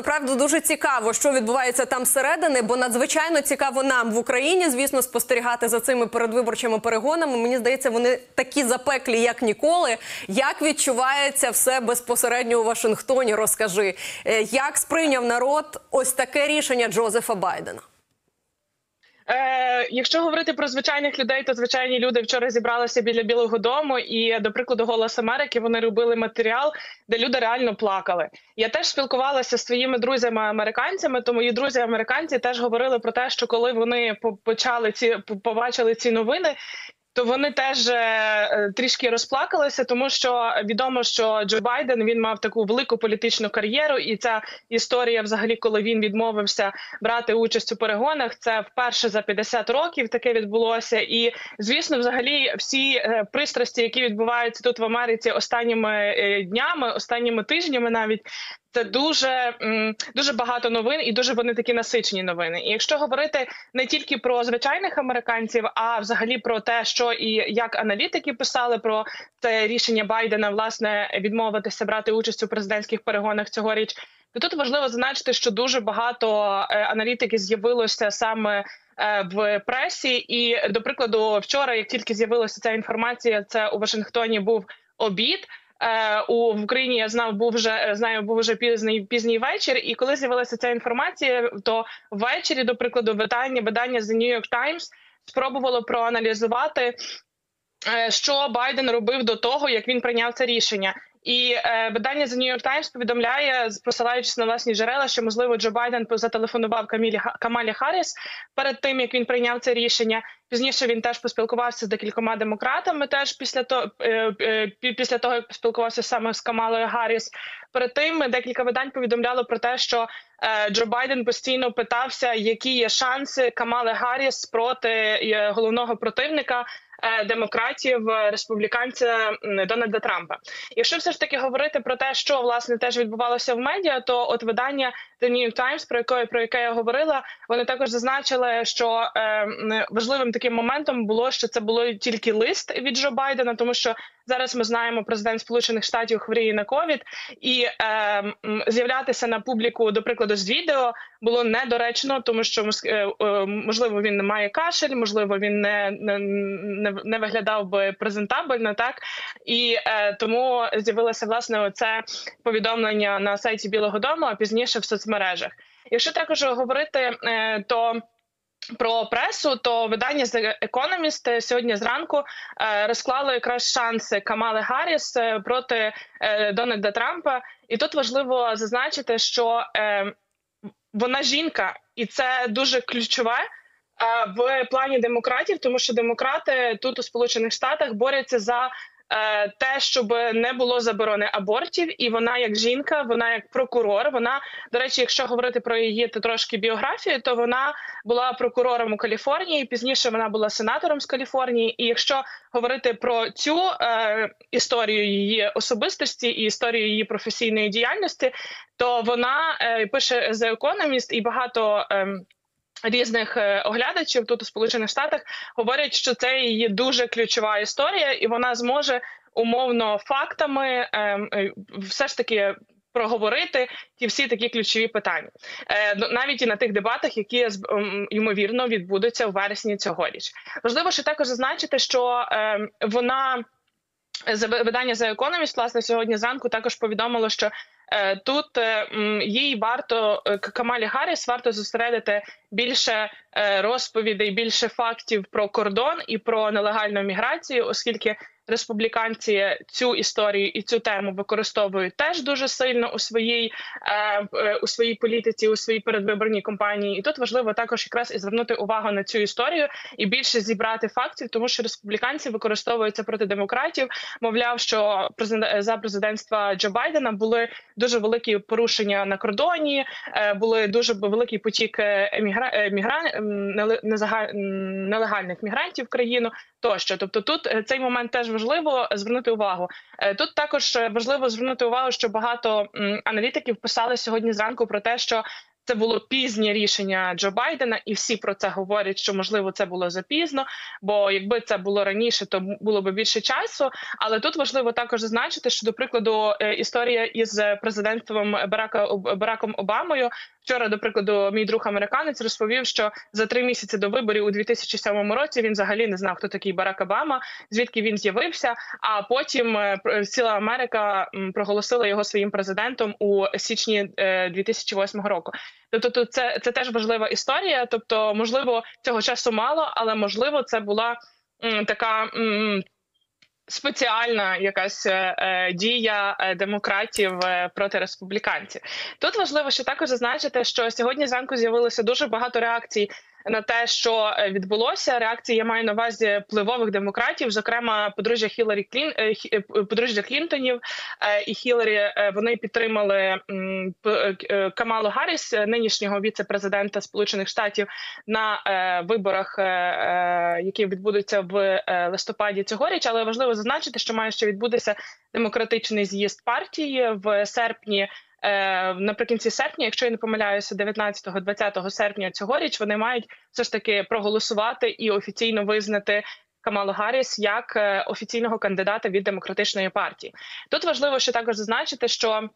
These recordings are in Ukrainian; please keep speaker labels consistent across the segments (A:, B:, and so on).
A: направду дуже цікаво, що відбувається там всередини, бо надзвичайно цікаво нам в Україні, звісно, спостерігати за цими передвиборчими перегонами. Мені здається, вони такі запеклі, як ніколи. Як відчувається все безпосередньо у Вашингтоні? Розкажи, Е, як сприйняв народ ось таке рішення Джозефа Байдена?
B: Е, Якщо говорити про звичайних людей, то звичайні люди вчора зібралися біля Білого Дому, і до прикладу, Голос Америки вони робили матеріал, де люди реально плакали. Я теж спілкувалася з своїми друзями американцями. То мої друзі американці теж говорили про те, що коли вони почали ці побачили ці новини, то вони теж е, трішки розплакалися, тому що відомо, що Джо Байден він мав таку велику політичну кар'єру, і ця історія, взагалі, коли він відмовився брати участь у перегонах, це вперше за 50 років таке відбулося. І звісно, взагалі, всі е, пристрасті, які відбуваються тут в Америці останніми е, днями, останніми тижнями, навіть це дуже дуже багато новин, і дуже вони такі насичені новини. І якщо говорити не тільки про звичайних американців, а взагалі про те, що і як аналітики писали про це рішення Байдена, власне, відмовитися брати участь у президентських перегонах цьогоріч, то тут важливо зазначити, що дуже багато е, аналітиків з'явилося саме. Е, в пресі, і до прикладу, вчора, як тільки з'явилася ця інформація, це у Вашингтоні був обід. Е, у в Україні я знав, був вже е, знаю, був вже пізний пізній вечір. І коли з'явилася ця інформація, то ввечері, до прикладу, видання видання The New York Times спробувало проаналізувати, що Байден робив до того, як він прийняв це рішення. І е, видання The New York Times повідомляє, посилаючись на власні джерела, що можливо Джо Байден зателефонував Камілі Камалі Харріс перед тим, як він прийняв це рішення. Пізніше він теж поспілкувався з декількома демократами. Теж після того, е, е, після того як поспілкувався саме з Камалою Гарріс. Перед тим декілька видань повідомляло про те, що е, Джо Байден постійно питався, які є шанси Камали Гарріс проти е, головного противника. Е, демократів республіканця Дональда Трампа. Якщо все ж таки говорити про те, що власне теж відбувалося в медіа, то от видання The New Times, про яке про яке я говорила, вони також зазначили, що е, важливим таким моментом було, що це було тільки лист від Джо Байдена, тому що зараз ми знаємо, президент Сполучених Штатів хворіє на ковід, і е, з'являтися на публіку, до прикладу, з відео було недоречно, тому що е, е, можливо він не має кашель, можливо, він не не, не виглядав би презентабельно, так і е, тому з'явилося власне оце повідомлення на сайті Білого Дому, а пізніше в соцмережах. Якщо також говорити, е, то про пресу, то видання The Economist сьогодні зранку е, розклало якраз шанси Камали Гарріс е, проти е, Дональда Трампа, і тут важливо зазначити, що вона жінка, і це дуже ключове. В плані демократів, тому що демократи тут у Сполучених Штатах борються за те, щоб не було заборони абортів, і вона як жінка, вона як прокурор. Вона до речі, якщо говорити про її трошки біографію, то вона була прокурором у Каліфорнії. Пізніше вона була сенатором з Каліфорнії. І якщо говорити про цю е, історію її особистості і історію її професійної діяльності, то вона е, пише The Economist і багато. Е, Різних е, оглядачів тут у сполучених штатах говорять, що це її дуже ключова історія, і вона зможе умовно фактами ем, е, все ж таки проговорити ті всі такі ключові питання, е, навіть і на тих дебатах, які ем, ймовірно відбудуться у вересні цьогоріч. Важливо ще також зазначити, що ем, вона видання за Economist, власне сьогодні зранку також повідомило, що тут е, їй варто е, Камалі Гарріс варто зосередити більше розповідей, більше фактів про кордон і про нелегальну міграцію, оскільки республіканці цю історію і цю тему використовують теж дуже сильно у своїй е, у своїй політиці, у своїй передвиборній кампанії. І тут важливо також якраз і звернути увагу на цю історію і більше зібрати фактів, тому що республіканці використовуються проти демократів. Мовляв, що за президентства Джо Байдена були дуже великі порушення на кордоні, е, були дуже великий потік емігра... емігра... нелегальних мігрантів в країну тощо. Тобто, тут цей момент теж важливо звернути увагу. Е, тут також важливо звернути увагу, що багато аналітиків писали сьогодні зранку про те, що це було пізнє рішення Джо Байдена, і всі про це говорять, що можливо це було запізно. Бо якби це було раніше, то було б більше часу. Але тут важливо також зазначити, що до прикладу е, історія із президентством Барака Бараком Обамою. Вчора, до прикладу, мій друг американець розповів, що за три місяці до виборів у 2007 році він взагалі не знав, хто такий Барак Обама, звідки він з'явився. А потім е, ціла Америка проголосила його своїм президентом у січні 2008 року. Тобто, це це теж важлива історія. Тобто, можливо, цього часу мало, але можливо, це була така. Спеціальна якась е, е дія е, демократів проти республіканців. Тут важливо ще також зазначити, що сьогодні зранку з'явилося дуже багато реакцій на те, що е, відбулося. Реакції я маю на увазі впливових демократів, зокрема подружжя Хіларі Клін е, е, подружжя Клінтонів і Хіларі. Вони підтримали Камалу Гарріс, нинішнього віце-президента Сполучених Штатів, на виборах, які відбудуться в листопаді цьогоріч. Але важливо зазначити, що має ще відбутися демократичний з'їзд партії в серпні. Е, наприкінці серпня, якщо я не помиляюся, 19-20 серпня цьогоріч вони мають все ж таки проголосувати і офіційно визнати. Камалу Гарріс як е, офіційного кандидата від демократичної партії тут важливо ще також зазначити, що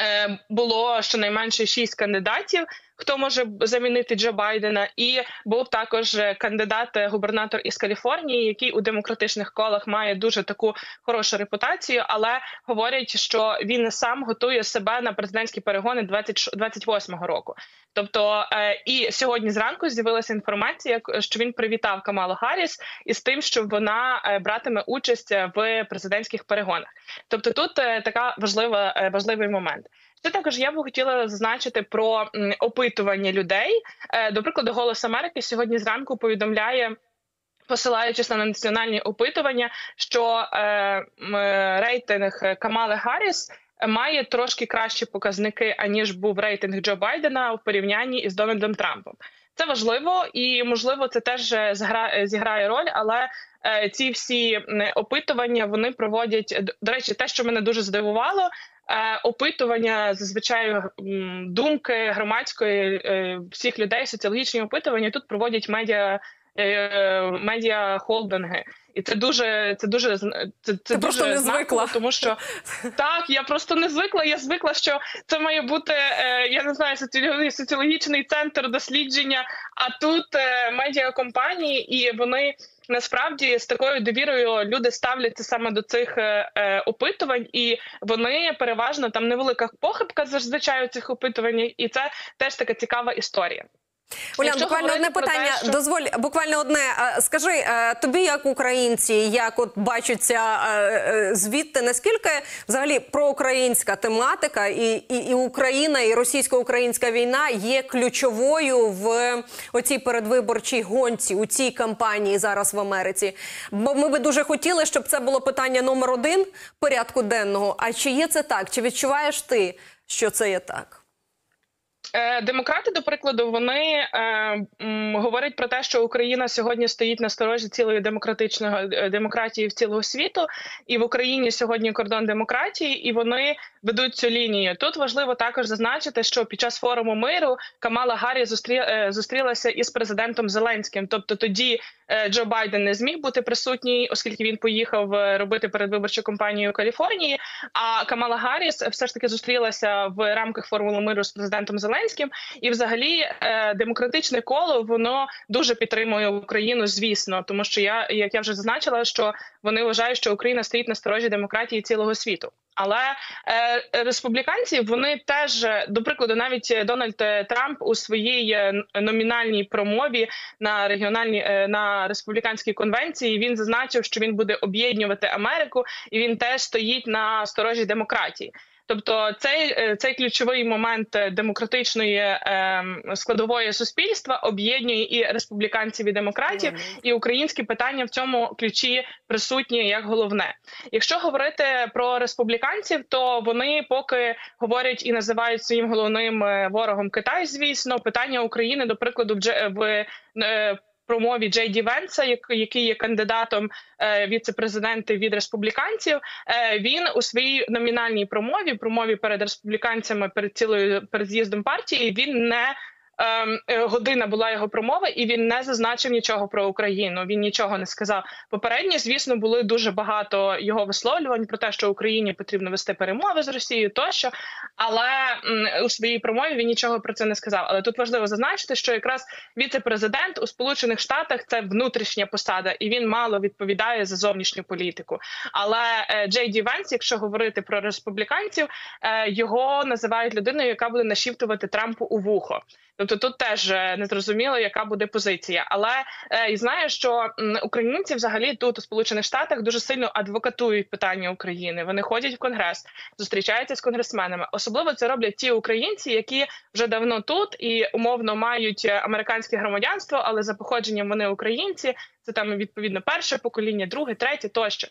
B: е, було щонайменше шість кандидатів, хто може замінити Джо Байдена, і був також кандидат губернатор із Каліфорнії, який у демократичних колах має дуже таку хорошу репутацію, але говорять, що він сам готує себе на президентські перегони 2028 року. Тобто е, і сьогодні зранку з'явилася інформація, що він привітав Камалу Гарріс із тим, що вона е, братиме участь в президентських перегонах. Тобто, тут е, така важлива важливий момент. Це також я би хотіла зазначити про опитування людей. Е, до прикладу, голос Америки сьогодні зранку повідомляє. Посилаючись на національні опитування, що е, е, рейтинг Камали Гарріс має трошки кращі показники аніж був рейтинг Джо Байдена в порівнянні із Дональдом Трампом. Це важливо і можливо це теж зіграє, зіграє роль, але е, ці всі опитування вони проводять до речі, те, що мене дуже здивувало, Е, опитування зазвичай думки громадської е, всіх людей, соціологічні опитування тут проводять медіа е, медіа холдинги. І це дуже це дуже це, це, це дуже
A: не звикла,
B: тому що так я просто не звикла. Я звикла, що це має бути я не знаю, соціологічний центр дослідження. А тут медіакомпанії, і вони насправді з такою довірою люди ставляться саме до цих е, е, опитувань, і вони переважно там невелика похибка зазвичай у цих опитувань, і це теж така цікава історія.
A: Улян, буквально одне питання. Те, що... Дозволь, буквально одне. Скажи е, тобі, як українці, як от бачаться е, е, звідти, наскільки взагалі проукраїнська тематика і і, і Україна, і російсько-українська війна є ключовою в оцій передвиборчій гонці у цій кампанії зараз в Америці? Бо ми би дуже хотіли, щоб це було питання номер один порядку денного. А чи є це так? Чи відчуваєш ти, що це є так?
B: Е, демократи, до прикладу, вони е, м, говорять про те, що Україна сьогодні стоїть на сторожі цілої демократичної е, демократії в цілого світу, і в Україні сьогодні кордон демократії, і вони ведуть цю лінію. Тут важливо також зазначити, що під час форуму миру Камала Гаррі зустрі, е, зустрілася із президентом Зеленським. Тобто тоді е, Джо Байден не зміг бути присутній, оскільки він поїхав е, робити передвиборчу кампанію у Каліфорнії. А Камала Гарріс все ж таки зустрілася в рамках формули миру з президентом Зеленським. І, взагалі, демократичне коло воно дуже підтримує Україну, звісно, тому що я як я вже зазначила, що вони вважають, що Україна стоїть на сторожі демократії цілого світу. Але е, республіканці вони теж до прикладу, навіть Дональд Трамп у своїй е, номінальній промові на регіональній е, на республіканській конвенції він зазначив, що він буде об'єднувати Америку, і він теж стоїть на сторожі демократії. Тобто, цей е, цей ключовий момент е, демократичної е, складової суспільства об'єднує і республіканців і демократів, і українські питання в цьому ключі присутні як головне. Якщо говорити про республіканців, то вони поки говорять і називають своїм головним ворогом Китай. Звісно, питання України до прикладу в в промові Джей Ді Венса, як- який є кандидатом е, віце-президенти від республіканців. Е, він у своїй номінальній промові, промові перед республіканцями перед цілою перед з'їздом партії, він не година була його промова, і він не зазначив нічого про Україну. Він нічого не сказав. Попередні, звісно, були дуже багато його висловлювань про те, що Україні потрібно вести перемови з Росією тощо. Але у своїй промові він нічого про це не сказав. Але тут важливо зазначити, що якраз віце-президент у Сполучених Штатах це внутрішня посада, і він мало відповідає за зовнішню політику. Але е, Джей Ді Венс, якщо говорити про республіканців, е, його називають людиною, яка буде нашіптувати Трампу у вухо. Тобто тут теж е, не зрозуміло, яка буде позиція. Але е, і знаю, що українці взагалі тут у Сполучених Штатах дуже сильно адвокатують питання України. Вони ходять в конгрес, зустрічаються з конгресменами. Особливо це роблять ті українці, які вже давно тут і умовно мають е, американське громадянство, але за походженням вони українці. Це там відповідно перше покоління, друге, третє тощо.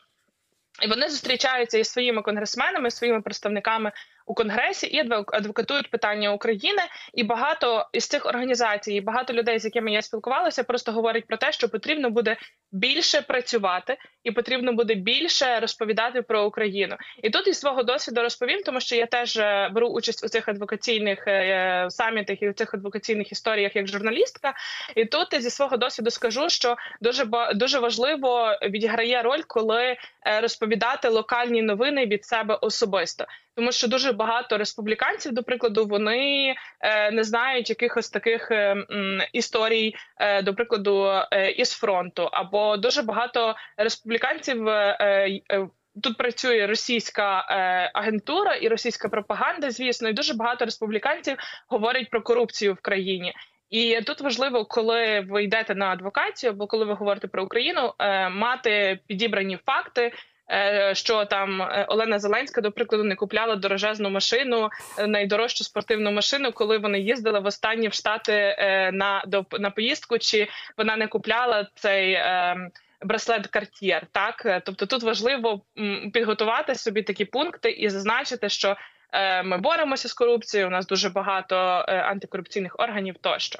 B: І вони зустрічаються із своїми конгресменами, своїми представниками у конгресі і адвокатують питання України. І багато із цих організацій, і багато людей, з якими я спілкувалася, просто говорять про те, що потрібно буде більше працювати і потрібно буде більше розповідати про Україну. І тут із свого досвіду розповім, тому що я теж е, беру участь у цих адвокаційних е, самітах і у цих адвокаційних історіях як журналістка. І тут зі свого досвіду скажу, що дуже дуже важливо відіграє роль, коли е, розповідати локальні новини від себе особисто. Тому що дуже багато республіканців, до прикладу, вони е, не знають якихось таких е, історій, е, до прикладу, із фронту, або дуже багато республіканців. Тут працює російська е, агентура і російська пропаганда, звісно, і дуже багато республіканців говорять про корупцію в країні. І тут важливо, коли ви йдете на адвокацію, або коли ви говорите про Україну, е, мати підібрані факти. Е, Що там е, Олена Зеленська, до прикладу, не купляла дорожезну машину, е, найдорожчу спортивну машину, коли вони їздили в останні в штати на до на поїздку, чи вона не купляла цей е, браслет Cartier, Так, тобто тут важливо підготувати собі такі пункти і зазначити, що ми боремося з корупцією. У нас дуже багато антикорупційних органів тощо.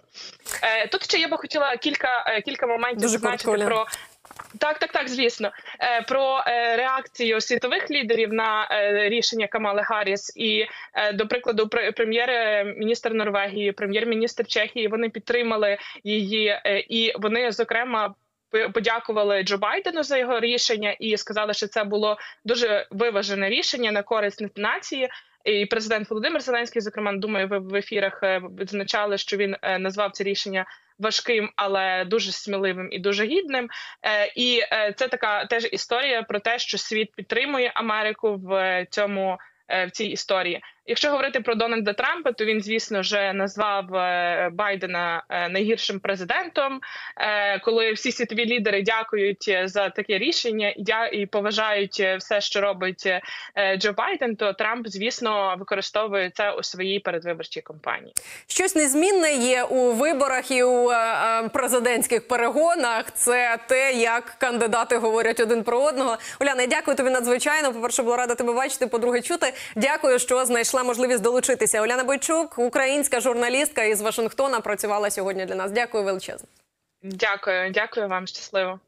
B: Тут ще я би хотіла кілька кілька моментів
A: Дуже
B: зазначити про. Так, так, так, звісно, Е, про е, реакцію світових лідерів на е, рішення Камали Гарріс і, до прикладу, пр- прем'єр-міністр Норвегії, прем'єр-міністр Чехії вони підтримали її, і вони зокрема. Подякували Джо Байдену за його рішення і сказали, що це було дуже виважене рішення на користь нації. І президент Володимир Зеленський, зокрема, думаю, ви в ефірах відзначали, що він назвав це рішення важким, але дуже сміливим і дуже гідним. Е, І е, це така теж історія про те, що світ підтримує Америку в цьому е, в цій історії. Якщо говорити про Дональда Трампа, то він, звісно, вже назвав е, Байдена е, найгіршим президентом. Е, Коли всі світові лідери дякують за таке рішення і поважають все, що робить Джо Байден, то Трамп, звісно, використовує це у своїй передвиборчій кампанії.
A: Щось незмінне є у виборах і у президентських перегонах. Це те, як кандидати говорять один про одного. Уляна, дякую тобі надзвичайно. По перше, була рада тебе бачити. По-друге, чути. Дякую, що знайшла можливість долучитися. Оляна Бойчук, українська журналістка із Вашингтона, працювала сьогодні для нас. Дякую величезно.
B: Дякую, дякую вам, щасливо.